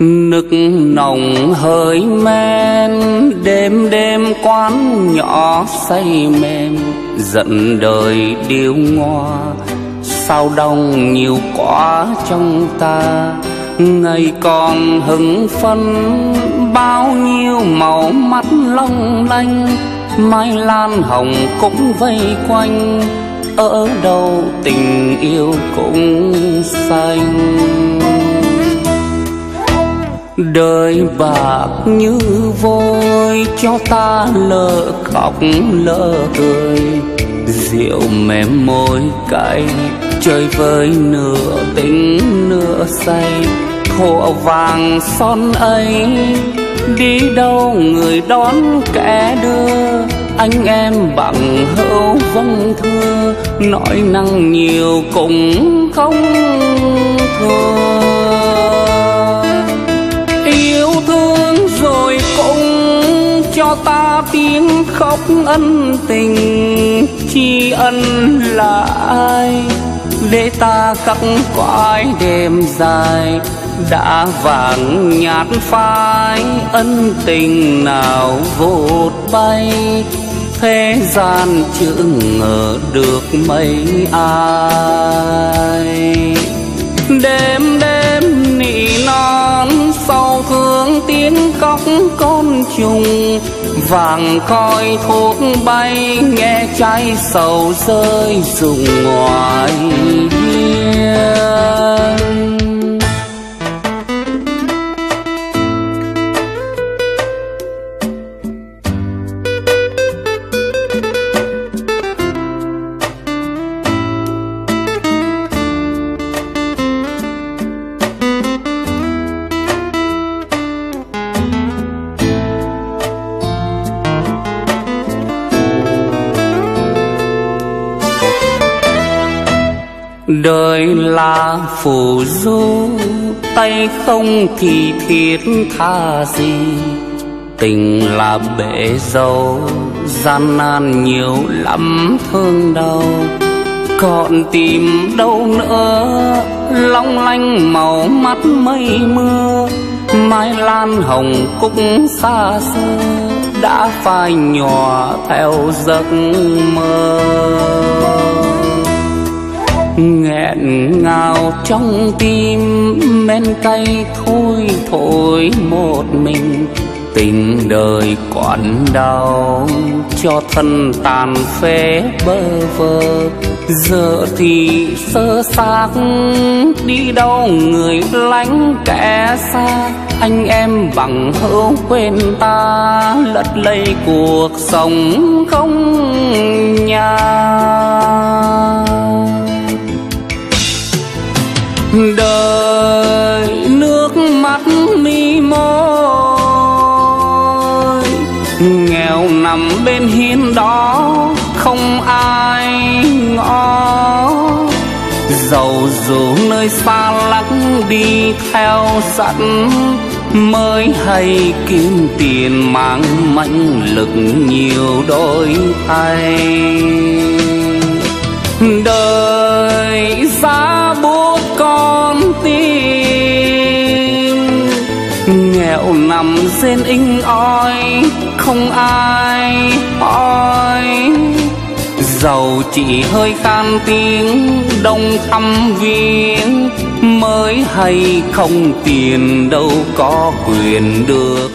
nồng hơi men, đêm đêm quán nhỏ say mềm giận đời điêu ngoa. Sao đông nhiều quá trong ta, ngày còn hứng phân bao nhiêu màu mắt long lanh, mai lan hồng cũng vây quanh. Ở đâu tình yêu cũng xanh đời bạc như vôi, cho ta lỡ khóc lỡ cười. Rượu mềm môi cay, chơi với nửa tính nửa say. Thổ vàng son ấy, đi đâu người đón kẻ đưa. Anh em bằng hữu vâng thưa, nói năng nhiều cũng không thưa cho ta tiếng khóc ân tình chi ân là ai? Để ta khắc quái đêm dài, đã vàng nhạt phai, ân tình nào vụt bay? Thế gian chưa ngờ được mấy ai. Tiếng cóc con trùng vàng coi thuốc bay nghe trái sầu rơi rụng ngoài. Đời là phù du, tay không thì thiết tha gì. Tình là bể dâu, gian nan nhiều lắm thương đau. Còn tìm đâu nữa, long lanh màu mắt mây mưa. Mai lan hồng cũng xa xưa, đã phai nhòa theo giấc mơ nghẹn ngào trong tim, men cay thôi thôi một mình. Tình đời quặn đau, cho thân tàn phế bơ vơ. Giờ thì sơ xác, đi đâu người lánh kẻ xa. Anh em bằng hữu quên ta lật lây cuộc sống không nhà. Đời nước mắt mi môi. Nghèo nằm bên hiên đó, không ai ngó. Giàu dù nơi xa lắc đi theo sẵn, mới hay kiếm tiền mang mãnh lực nhiều đôi thay nghèo nằm rên inh oi, không ai oi. Giàu chỉ hơi khan tiếng, đông thăm viếng, mới hay không tiền đâu có quyền được